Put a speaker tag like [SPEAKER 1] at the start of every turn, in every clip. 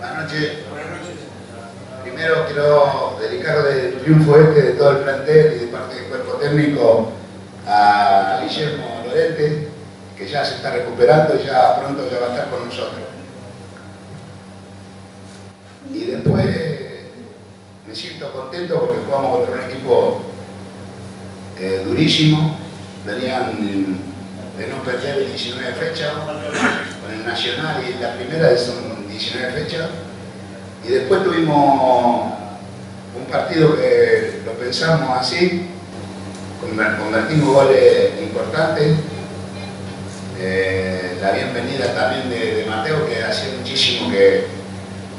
[SPEAKER 1] Buenas noches. Primero quiero dedicarle el triunfo este de todo el plantel y de parte del cuerpo técnico a Guillermo Lorente, que ya se está recuperando y ya pronto ya va a estar con nosotros. Y después me siento contento porque jugamos contra un equipo eh, durísimo, venían de no perder 19 fechas, con el Nacional y la primera son 19 fechas, y después tuvimos un partido que lo pensamos así, convertimos goles importantes, eh, la bienvenida también de, Mateo, que hacía muchísimo que,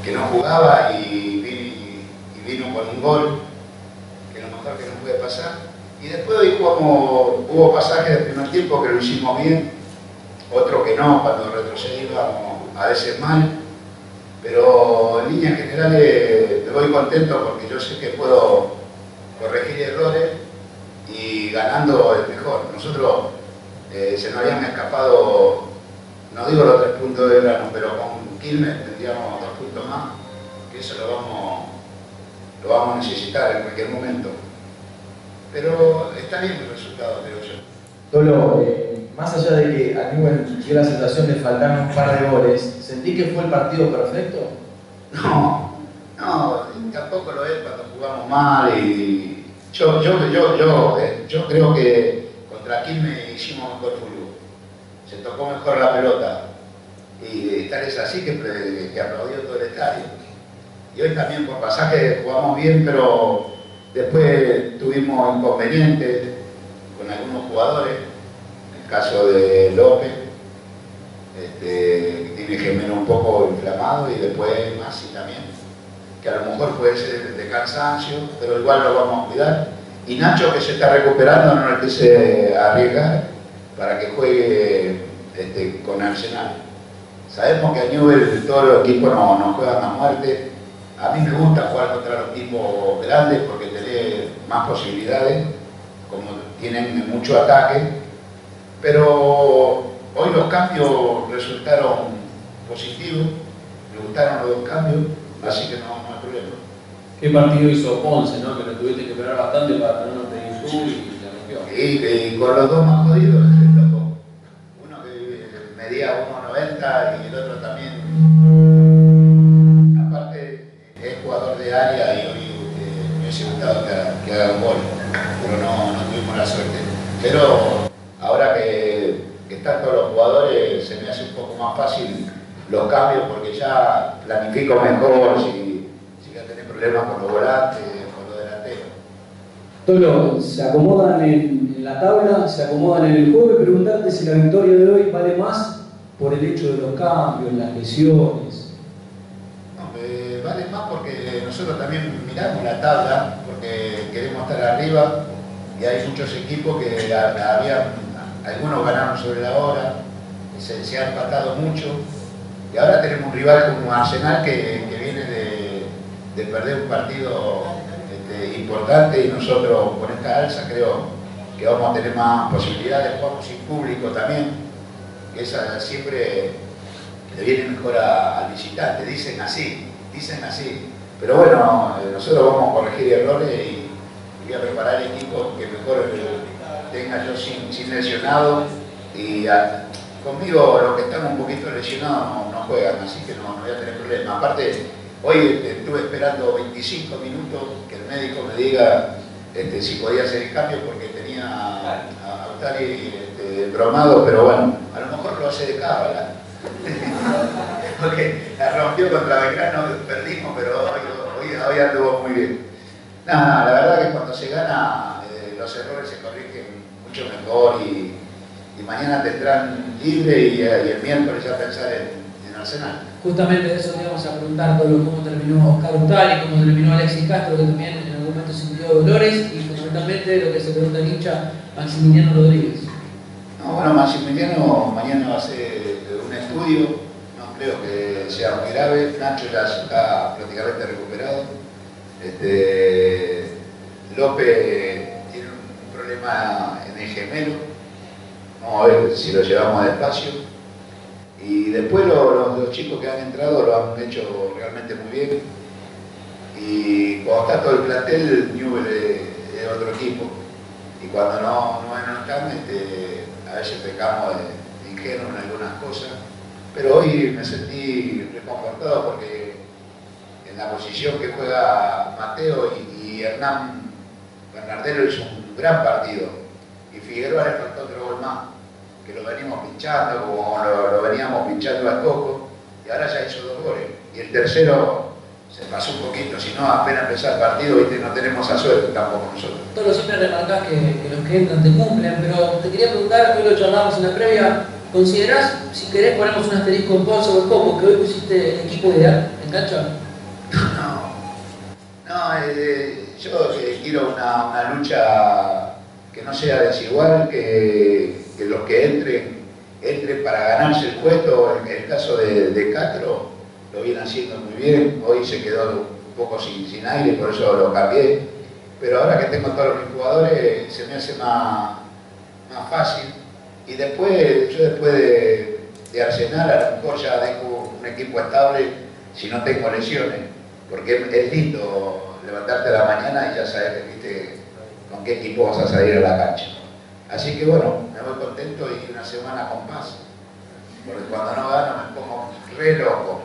[SPEAKER 1] que no jugaba y, vino con un gol, que lo mejor que nos puede pasar. Y después hoy jugamos, hubo pasajes del primer tiempo que lo hicimos bien, otro que no, cuando retrocedíamos a veces mal, pero en líneas generales me voy contento porque yo sé que puedo corregir errores y ganando es mejor. Nosotros eh, se nos habían escapado, no digo los tres puntos de verano, pero con Quilmes tendríamos dos puntos más, que eso lo vamos, lo vamos a necesitar en cualquier momento. Pero está bien el resultado, creo yo.
[SPEAKER 2] Eh, más allá de que a Newell dio la sensación de faltar un par de goles, ¿sentí que fue el partido perfecto?
[SPEAKER 1] No, no, tampoco lo es cuando jugamos mal y yo, eh, creo que contra me hicimos mejor fútbol. Se tocó mejor la pelota. Y tal es así que, que aplaudió todo el estadio. Y hoy también por pasaje jugamos bien, pero después tuvimos inconvenientes con algunos jugadores. Caso de López, este, tiene gemelo un poco inflamado y después Masi también, que a lo mejor puede ser de cansancio, pero igual lo vamos a cuidar. Y Nacho que se está recuperando no le quise arriesgar para que juegue este, con Arsenal. Sabemos que a Newell todos los equipos no, no juegan a muerte. A mí me gusta jugar contra los equipos grandes porque tenés más posibilidades, como tienen mucho ataque. Pero Hoy los cambios resultaron positivos, me gustaron los dos cambios, así que no, no hay problema.
[SPEAKER 3] ¿Qué partido hizo Ponce, no? Que lo tuviste que esperar bastante para tener una
[SPEAKER 1] sur y se rompió. Y, con los dos más jodidos, uno que medía 1,90 y el otro también. Aparte, es jugador de área y hoy eh, me hubiese gustado que, que haga un gol, pero no, no tuvimos la suerte. Pero ahora que que están todos los jugadores, se me hace un poco más fácil los cambios porque ya planifico mejor si, si voy a tener problemas con los volantes, con los delanteros.
[SPEAKER 2] Tolo, se acomodan en, la tabla, se acomodan en el juego y preguntarte si la victoria de hoy vale más por el hecho de los cambios, las lesiones.
[SPEAKER 1] No, vale más porque nosotros también miramos la tabla, porque queremos estar arriba y hay muchos equipos que habían algunos ganaron sobre la hora, se, se ha empatado mucho, y ahora tenemos un rival como Arsenal que, viene de, perder un partido este, importante y nosotros con esta alza creo que vamos a tener más posibilidades, jugamos sin público también, que esa siempre le viene mejor al visitante, dicen así, dicen así. Pero bueno, eh, nosotros vamos a corregir errores y, voy a preparar equipos que mejor tenga yo sin, sin lesionado y conmigo los que están un poquito lesionados no, juegan, así que no, voy a tener problema. Aparte, hoy estuve esperando 25 minutos que el médico me diga este, si podía hacer el cambio porque tenía a, Autari este, bromado, pero bueno, a lo mejor lo hace de cábala. porque la rompió contra Belgrano, perdimos, pero hoy, hoy, anduvo muy bien. Nada, la verdad que cuando se gana eh, los errores se corrigen mucho mejor y, mañana tendrán libre y, el miércoles ya pensar en, Arsenal.
[SPEAKER 4] Justamente de eso te íbamos a preguntar, cómo terminó Oscar y cómo terminó Alexis Castro, que también en algún momento sintió dolores, y fundamentalmente lo que se pregunta el hincha, Maximiliano Rodríguez.
[SPEAKER 1] No, bueno, Maximiliano mañana va a ser un estudio, no creo que sea muy grave, Nacho ya está prácticamente recuperado. Este, López tiene un problema gemelo, vamos a ver si lo llevamos despacio. Y después los, los chicos que han entrado lo han hecho realmente muy bien. Y cuando está todo el plantel, Newell es, es otro equipo. Y cuando no, no, están, este, a veces pecamos de, de ingenuos en algunas cosas. Pero hoy me sentí reconfortado porque en la posición que juega Mateo y, Hernán Bernardero hizo un gran partido. Y Figueroa le faltó otro gol más, que lo venimos pinchando como lo, lo veníamos pinchando al Coco, y ahora ya hizo dos goles. Y el tercero se pasó un poquito, si no apenas empezó el partido, ¿viste? no tenemos esa suerte tampoco nosotros.
[SPEAKER 4] Tolo, siempre remarcás que, que los que entran te cumplen, pero te quería preguntar, hoy lo charlábamos en la previa, ¿considerás, si querés ponemos un asterisco en Ponce o en Coco, que hoy pusiste el equipo ideal en cancha?
[SPEAKER 1] No, no eh, yo eh, quiero una, una, lucha que no sea desigual, que, que, los que entren, entren para ganarse el puesto, en el caso de, de Castro, lo viene haciendo muy bien, hoy se quedó un poco sin, sin aire, por eso lo cambié, pero ahora que tengo todos mis jugadores se me hace más, más fácil. Y después, yo después de, de Arsenal, a lo mejor ya dejo un equipo estable si no tengo lesiones, porque es lindo levantarte a la mañana y ya sabes ¿viste? Con qué equipo vas a salir a la cancha. Así que bueno, me voy contento y una semana con paz, porque cuando no gano me pongo re loco.